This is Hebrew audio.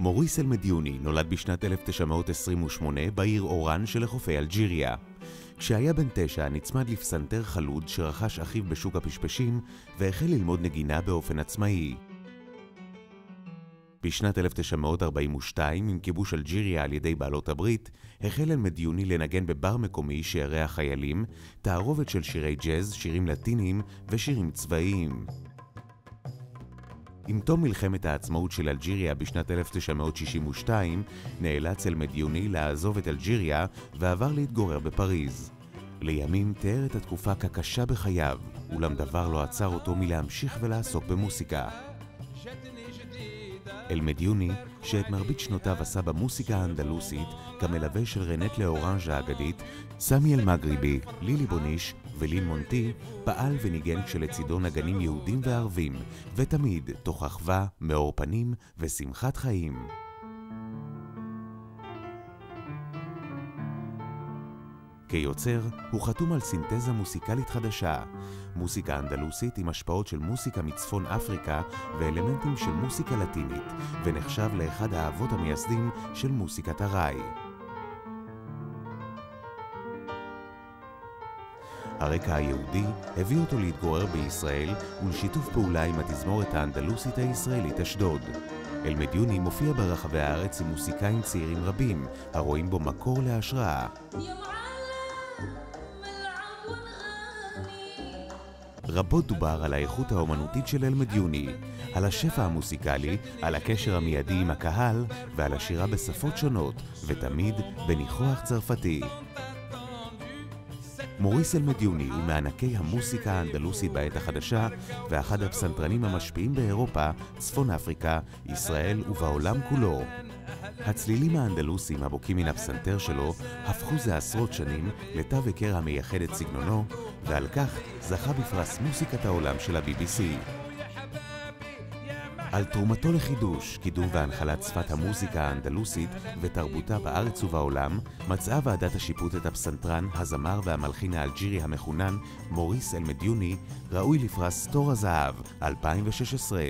מוריס אלמדיוני נולד בשנת 1928 בעיר אורן שלחופי אלג'יריה. כשהיה בן תשע נצמד לפסנתר חלוד שרכש אחיו בשוק הפשפשים והחל ללמוד נגינה באופן עצמאי. בשנת 1942, עם כיבוש אלג'יריה על ידי בעלות הברית, החל אלמדיוני לנגן בבר מקומי שאירח חיילים, תערובת של שירי ג'אז, שירים לטיניים ושירים צבאיים. עם תום מלחמת העצמאות של אלג'יריה בשנת 1962, נאלץ אלמדיוני לעזוב את אלג'יריה ועבר להתגורר בפריז. לימים תיאר את התקופה כקשה בחייו, אולם דבר לא עצר אותו מלהמשיך ולעסוק במוסיקה. אלמדיוני, שאת מרבית שנותיו עשה במוסיקה האנדלוסית, כמלווה של רנט לאורנז' האגדית, סמי אל-מגריבי, לילי בוניש ולין מונטי, פעל וניגן כשלצידו נגנים יהודים וערבים, ותמיד תוך אחווה, מאור פנים ושמחת חיים. כיוצר, הוא חתום על סינתזה מוסיקלית חדשה, מוסיקה אנדלוסית עם השפעות של מוסיקה מצפון אפריקה ואלמנטים של מוסיקה לטינית, ונחשב לאחד האבות המייסדים של מוסיקת הראי. הרקע היהודי הביא אותו להתגורר בישראל ולשיתוף פעולה עם התזמורת האנדלוסית הישראלית אשדוד. אלמדיוני מופיע ברחבי הארץ עם מוסיקאים צעירים רבים, הרואים בו מקור להשראה. רבות דובר על האיכות האומנותית של אלמדיוני, על השפע המוסיקלי, על הקשר המיידי עם הקהל ועל השירה בשפות שונות, ותמיד בניחוח צרפתי. מוריס אלמדיוני הוא מענקי המוסיקה האנדלוסית בעת החדשה ואחד הפסנתרנים המשפיעים באירופה, צפון אפריקה, ישראל ובעולם כולו. הצלילים האנדלוסיים הבוקעים מן הפסנתר שלו הפכו זה עשרות שנים לתו היכר המייחד את סגנונו, ועל כך זכה בפרס מוסיקת העולם של ה-BBC. על תרומתו לחידוש, קידום והנחלת שפת המוזיקה האנדלוסית ותרבותה בארץ ובעולם, מצאה ועדת השיפוט את הפסנתרן, הזמר והמלחין האלג'ירי המחונן, מוריס אלמדיוני, ראוי לפרס תור הזהב 2016.